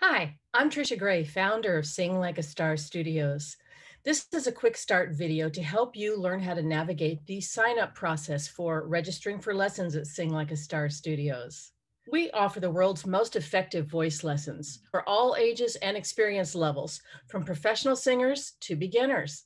Hi, I'm Tricia Grey, founder of Sing Like a Star Studios. This is a quick start video to help you learn how to navigate the sign up process for registering for lessons at Sing Like a Star Studios. We offer the world's most effective voice lessons for all ages and experience levels, from professional singers to beginners.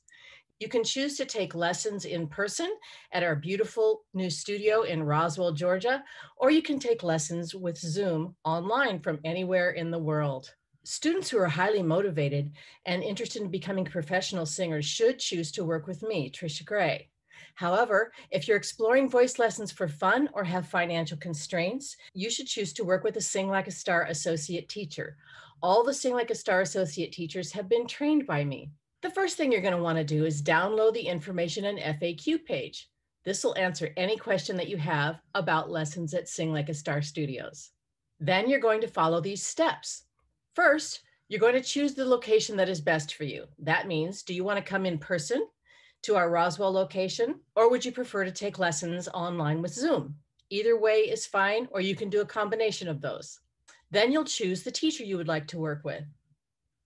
You can choose to take lessons in person at our beautiful new studio in Roswell, Georgia, or you can take lessons with Zoom online from anywhere in the world. Students who are highly motivated and interested in becoming professional singers should choose to work with me, Tricia Grey. However, if you're exploring voice lessons for fun or have financial constraints, you should choose to work with a Sing Like a Star associate teacher. All the Sing Like a Star associate teachers have been trained by me. The first thing you're going to want to do is download the information and FAQ page. This will answer any question that you have about lessons at Sing Like a Star Studios. Then you're going to follow these steps. First, you're going to choose the location that is best for you. That means, do you want to come in person to our Roswell location, or would you prefer to take lessons online with Zoom? Either way is fine, or you can do a combination of those. Then you'll choose the teacher you would like to work with.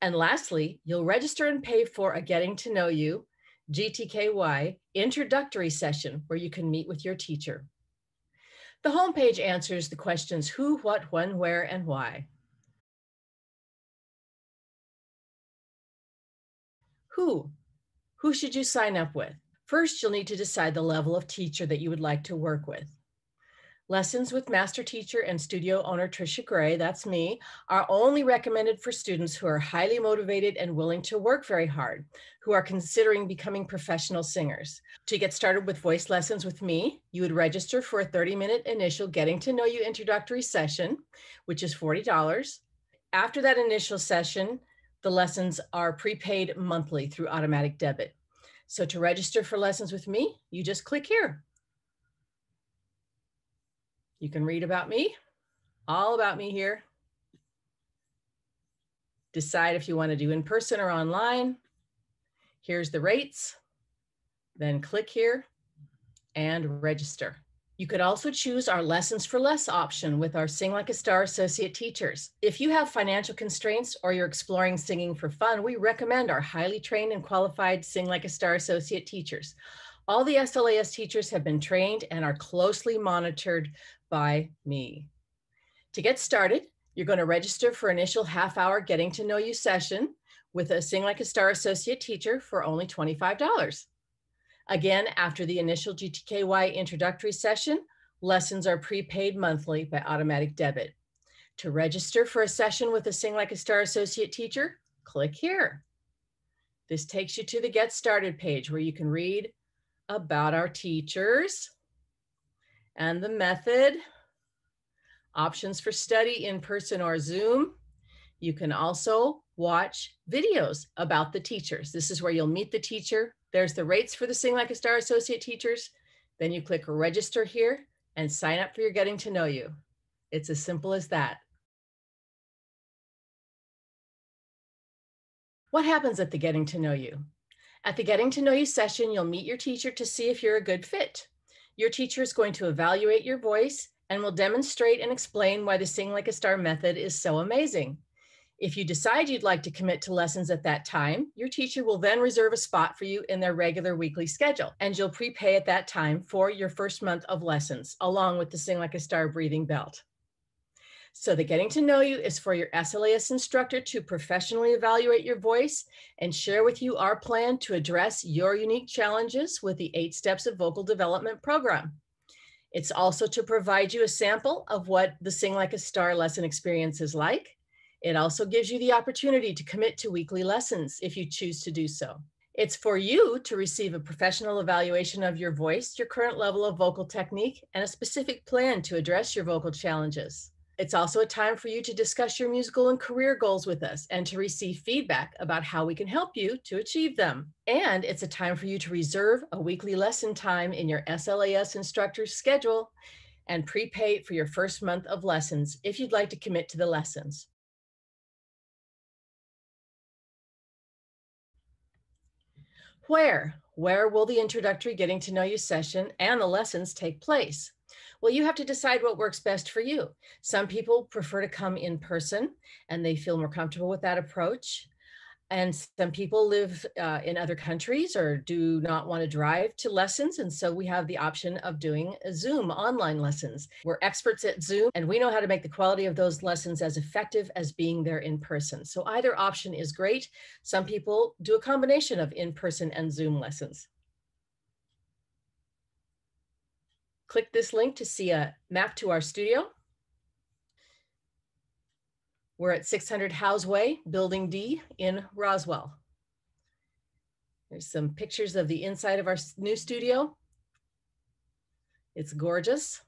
And lastly, you'll register and pay for a Getting to Know You, GTKY, introductory session where you can meet with your teacher. The homepage answers the questions who, what, when, where, and why. Who? Who should you sign up with? First, you'll need to decide the level of teacher that you would like to work with. Lessons with master teacher and studio owner Tricia Grey, that's me, are only recommended for students who are highly motivated and willing to work very hard, who are considering becoming professional singers. To get started with voice lessons with me, you would register for a 30 minute initial getting to know you introductory session, which is $40. After that initial session, the lessons are prepaid monthly through automatic debit. So to register for lessons with me, you just click here. You can read about me, all about me here. Decide if you want to do in person or online. Here's the rates. Then click here and register. You could also choose our Lessons for Less option with our Sing Like a Star associate teachers. If you have financial constraints or you're exploring singing for fun, we recommend our highly trained and qualified Sing Like a Star associate teachers. All the SLAS teachers have been trained and are closely monitored by me. To get started, you're going to register for an initial half hour getting to know you session with a Sing Like a Star associate teacher for only $25. Again, after the initial GTKY introductory session, lessons are prepaid monthly by automatic debit. To register for a session with a Sing Like a Star associate teacher, click here. This takes you to the Get Started page where you can read about our teachers and the method, options for study in person or Zoom. You can also watch videos about the teachers. This is where you'll meet the teacher. There's the rates for the Sing Like a Star Associate teachers. Then you click register here and sign up for your getting to know you. It's as simple as that. What happens at the getting to know you? At the Getting to Know You session, you'll meet your teacher to see if you're a good fit. Your teacher is going to evaluate your voice and will demonstrate and explain why the Sing Like a Star method is so amazing. If you decide you'd like to commit to lessons at that time, your teacher will then reserve a spot for you in their regular weekly schedule, and you'll prepay at that time for your first month of lessons, along with the Sing Like a Star breathing belt. So the getting to know you is for your SLAS instructor to professionally evaluate your voice and share with you our plan to address your unique challenges with the eight steps of vocal development program. It's also to provide you a sample of what the Sing Like a Star lesson experience is like. It also gives you the opportunity to commit to weekly lessons if you choose to do so. It's for you to receive a professional evaluation of your voice, your current level of vocal technique, and a specific plan to address your vocal challenges. It's also a time for you to discuss your musical and career goals with us and to receive feedback about how we can help you to achieve them. And it's a time for you to reserve a weekly lesson time in your SLAS instructor's schedule and prepay for your first month of lessons if you'd like to commit to the lessons. Where? Where will the introductory getting to know you session and the lessons take place? Well, you have to decide what works best for you. Some people prefer to come in person and they feel more comfortable with that approach. And some people live uh, in other countries or do not want to drive to lessons. And so we have the option of doing a Zoom online lessons. We're experts at Zoom and we know how to make the quality of those lessons as effective as being there in person. So either option is great. Some people do a combination of in person and Zoom lessons. Click this link to see a map to our studio. We're at 600 Howes Way, Building D in Roswell. There's some pictures of the inside of our new studio. It's gorgeous.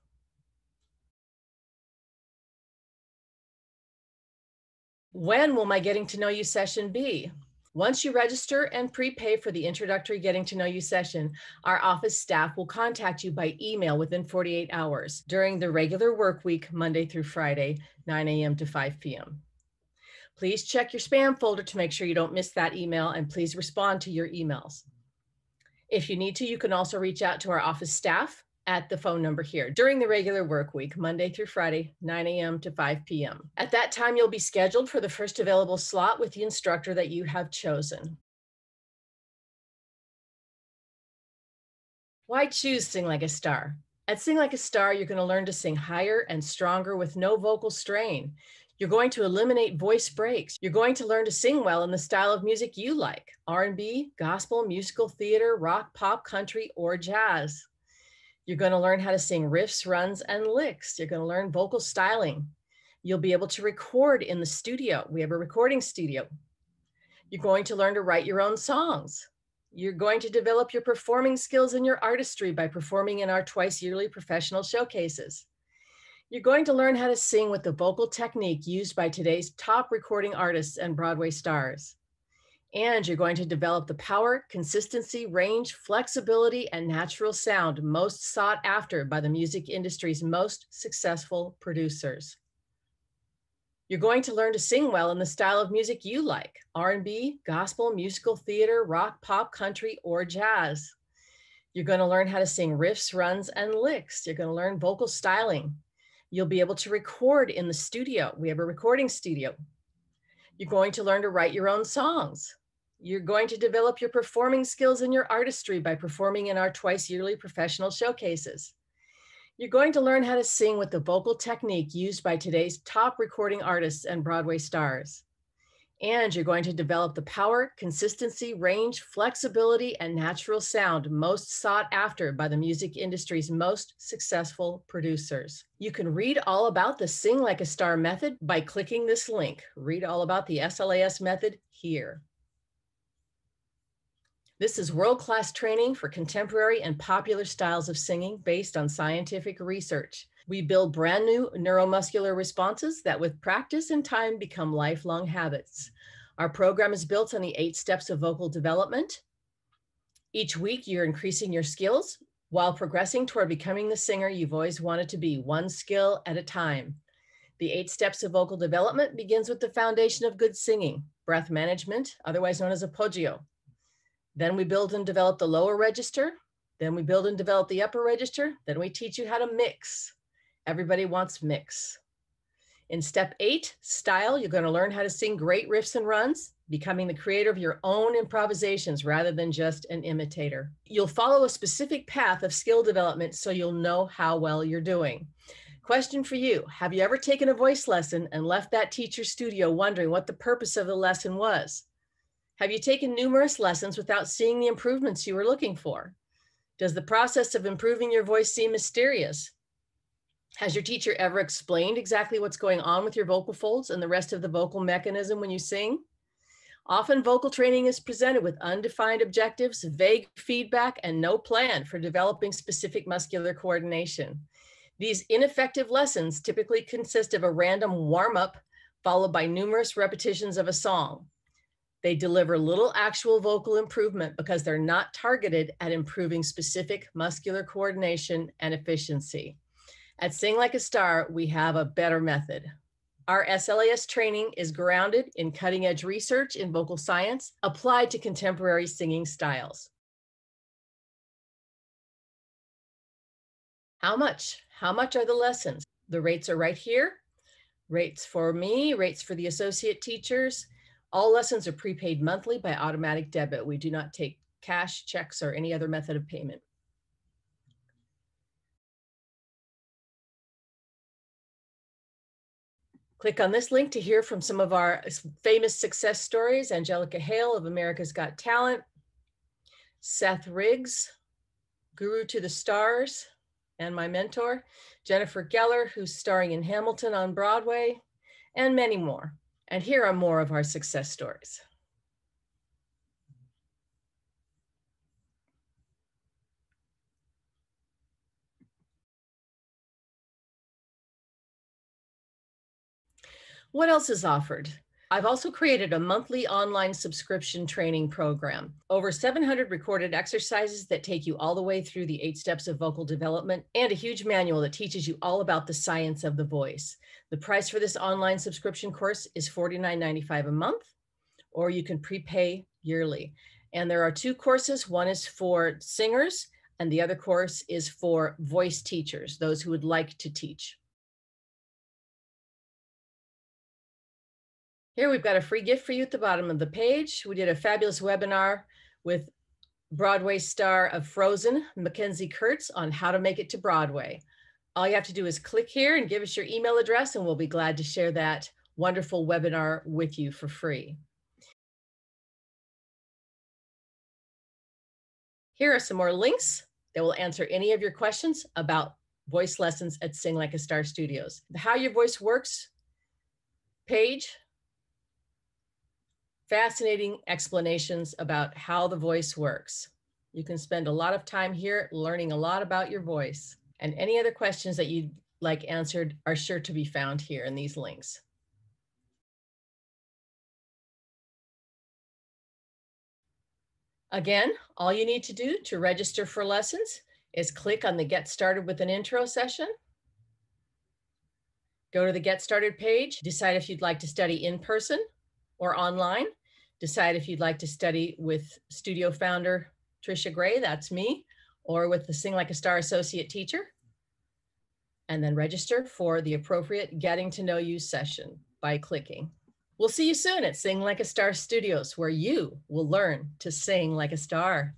When will my getting to know you session be? Once you register and prepay for the introductory Getting to Know You session, our office staff will contact you by email within 48 hours during the regular work week, Monday through Friday, 9 a.m. to 5 p.m. Please check your spam folder to make sure you don't miss that email and please respond to your emails. If you need to, you can also reach out to our office staff at the phone number here during the regular work week, Monday through Friday, 9 a.m. to 5 p.m. At that time, you'll be scheduled for the first available slot with the instructor that you have chosen. Why choose Sing Like a Star? At Sing Like a Star, you're going to learn to sing higher and stronger with no vocal strain. You're going to eliminate voice breaks. You're going to learn to sing well in the style of music you like, R&B, gospel, musical theater, rock, pop, country, or jazz. You're going to learn how to sing riffs, runs, and licks. You're going to learn vocal styling. You'll be able to record in the studio. We have a recording studio. You're going to learn to write your own songs. You're going to develop your performing skills and your artistry by performing in our twice yearly professional showcases. You're going to learn how to sing with the vocal technique used by today's top recording artists and Broadway stars. And you're going to develop the power, consistency, range, flexibility, and natural sound most sought after by the music industry's most successful producers. You're going to learn to sing well in the style of music you like, R&B, gospel, musical theater, rock, pop, country, or jazz. You're going to learn how to sing riffs, runs, and licks. You're going to learn vocal styling. You'll be able to record in the studio. We have a recording studio. You're going to learn to write your own songs. You're going to develop your performing skills and your artistry by performing in our twice yearly professional showcases. You're going to learn how to sing with the vocal technique used by today's top recording artists and Broadway stars. And you're going to develop the power, consistency, range, flexibility, and natural sound most sought after by the music industry's most successful producers. You can read all about the Sing Like a Star method by clicking this link. Read all about the SLAS method here. This is world-class training for contemporary and popular styles of singing based on scientific research. We build brand new neuromuscular responses that with practice and time become lifelong habits. Our program is built on the eight steps of vocal development. Each week, you're increasing your skills while progressing toward becoming the singer you've always wanted to be, one skill at a time. The eight steps of vocal development begins with the foundation of good singing, breath management, otherwise known as appoggio. Then we build and develop the lower register. Then we build and develop the upper register. Then we teach you how to mix. Everybody wants mix. In step eight, style, you're going to learn how to sing great riffs and runs, becoming the creator of your own improvisations rather than just an imitator. You'll follow a specific path of skill development so you'll know how well you're doing. Question for you Have you ever taken a voice lesson and left that teacher's studio wondering what the purpose of the lesson was? Have you taken numerous lessons without seeing the improvements you were looking for? Does the process of improving your voice seem mysterious? Has your teacher ever explained exactly what's going on with your vocal folds and the rest of the vocal mechanism when you sing? Often vocal training is presented with undefined objectives, vague feedback, and no plan for developing specific muscular coordination. These ineffective lessons typically consist of a random warm up followed by numerous repetitions of a song. They deliver little actual vocal improvement because they're not targeted at improving specific muscular coordination and efficiency. At Sing Like a Star, we have a better method. Our SLAS training is grounded in cutting edge research in vocal science applied to contemporary singing styles. How much? How much are the lessons? The rates are right here. Rates for me, rates for the associate teachers. All lessons are prepaid monthly by automatic debit. We do not take cash, checks, or any other method of payment. Click on this link to hear from some of our famous success stories. Angelica Hale of America's Got Talent, Seth Riggs, Guru to the Stars, and my mentor, Jennifer Geller, who's starring in Hamilton on Broadway, and many more. And here are more of our success stories. What else is offered? I've also created a monthly online subscription training program. Over 700 recorded exercises that take you all the way through the eight steps of vocal development and a huge manual that teaches you all about the science of the voice. The price for this online subscription course is $49.95 a month, or you can prepay yearly. And there are two courses. One is for singers, and the other course is for voice teachers, those who would like to teach. Here we've got a free gift for you at the bottom of the page. We did a fabulous webinar with Broadway star of Frozen, McKenzie Kurtz, on how to make it to Broadway. All you have to do is click here and give us your email address, and we'll be glad to share that wonderful webinar with you for free. Here are some more links that will answer any of your questions about voice lessons at Sing Like a Star Studios. The How Your Voice Works page fascinating explanations about how the voice works. You can spend a lot of time here learning a lot about your voice. And any other questions that you'd like answered are sure to be found here in these links. Again, all you need to do to register for lessons is click on the Get Started with an Intro session. Go to the Get Started page, decide if you'd like to study in person or online. Decide if you'd like to study with studio founder Tricia Grey, that's me, or with the Sing Like a Star associate teacher. And then register for the appropriate Getting to Know You session by clicking. We'll see you soon at Sing Like a Star Studios, where you will learn to sing like a star.